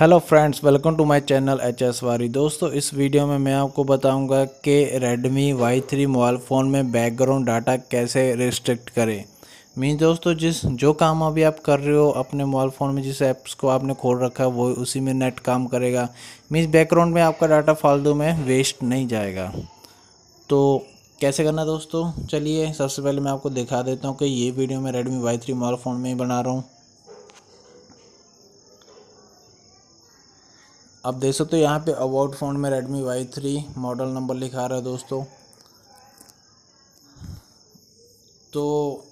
Hello friends welcome to my channel H S Wari दोस्तों, इस video में मैं आपको बताऊँगा कि Redmi Y three mobile phone में बैकग्राउंड डाटा कैसे रिस्ट्रिक्ट करें। मीन दोस्तों, जिस, जो काम अभी आप कर रहे हो अपने मोबाइल फ़ोन में, जिस ऐप्स को आपने खोल रखा है, वो उसी में नेट काम करेगा। मीन्स बैकग्राउंड में आपका डाटा फालतू में वेस्ट नहीं जाएगा। तो कैसे करना दोस्तों? चलिए, सबसे पहले मैं आपको दिखा देता हूँ कि ये वीडियो मैं Redmi Y three mobile phone में ही बना रहा हूँ। अब देख सकते हो यहाँ पे अबाउट फ़ोन में Redmi Y three model number लिखा रहा है दोस्तों। तो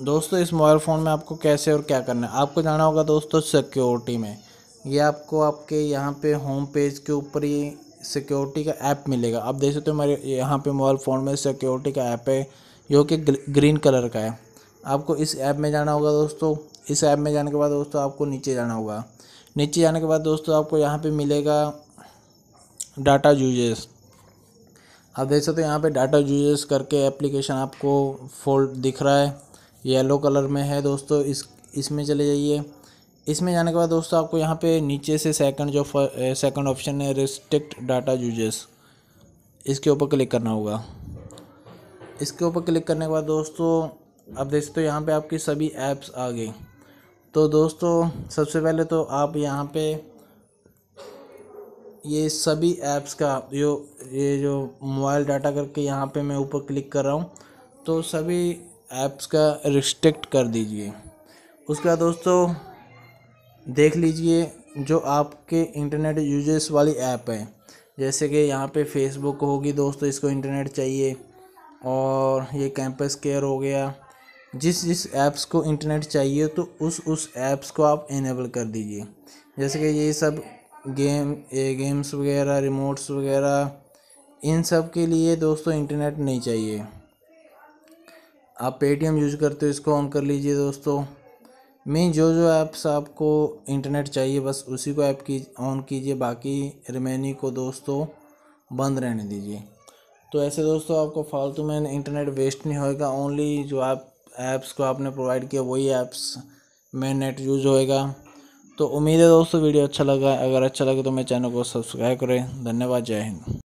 दोस्तों, इस मोबाइल फ़ोन में आपको कैसे और क्या करना है? आपको जाना होगा दोस्तों सिक्योरिटी में। ये आपको आपके यहाँ पे होम पेज के ऊपर ही सिक्योरिटी का ऐप मिलेगा। आप देख सकते हो हमारे यहाँ पे मोबाइल फ़ोन में सिक्योरिटी का ऐप है, जो कि ग्रीन कलर का है। आपको इस ऐप में जाना होगा दोस्तों। इस ऐप में जाने के बाद दोस्तों आपको नीचे जाना होगा। नीचे जाने के बाद दोस्तों आपको यहाँ पे मिलेगा डाटा यूजेस आप देख सकते हो यहाँ पे डाटा यूजेस करके एप्लीकेशन आपको फोल्ड दिख रहा है। येलो कलर में है दोस्तों। इस, इसमें चले जाइए। इसमें जाने के बाद दोस्तों आपको यहाँ पे नीचे से सेकंड जो सेकंड ऑप्शन है रिस्ट्रिक्ट डाटा यूजेस इसके ऊपर क्लिक करना होगा। इसके ऊपर क्लिक करने के बाद दोस्तों अब देख सकते हो यहाँ पे आपकी सभी ऐप्स आ गई। तो दोस्तों, सबसे पहले तो आप यहाँ पे ये सभी ऐप्स का जो, ये जो मोबाइल डाटा करके यहाँ पे मैं ऊपर क्लिक कर रहा हूँ तो सभी ऐप्स का रिस्ट्रिक्ट कर दीजिए। उसके बाद दोस्तों, देख लीजिए जो आपके इंटरनेट यूजेस वाली ऐप है। जैसे कि यहाँ पे फेसबुक होगी दोस्तों, इसको इंटरनेट चाहिए, और ये कैंपस केयर हो गया जिस जिस ऐप्स को इंटरनेट चाहिए तो उस उस ऐप्स को आप इनेबल कर दीजिए। जैसे कि ये सब गेम ए गेम्स वगैरह रिमोट्स वगैरह, इन सब के लिए दोस्तों इंटरनेट नहीं चाहिए। आप पेटीएम यूज़ करते हो, इसको ऑन कर लीजिए दोस्तों। मैं जो जो ऐप्स आपको इंटरनेट चाहिए, बस उसी को ऐप की ऑन कीजिए। बाकी रिमेनिंग को दोस्तों बंद रहने दीजिए। तो ऐसे दोस्तों आपको फालतू में इंटरनेट वेस्ट नहीं होएगा। ओनली जो आप ऐप्स को आपने प्रोवाइड किया, वही ऐप्स में नेट यूज़ होएगा। तो उम्मीद है दोस्तों वीडियो अच्छा लगा अगर अच्छा लगे तो मेरे चैनल को सब्सक्राइब करें। धन्यवाद, जय हिंद।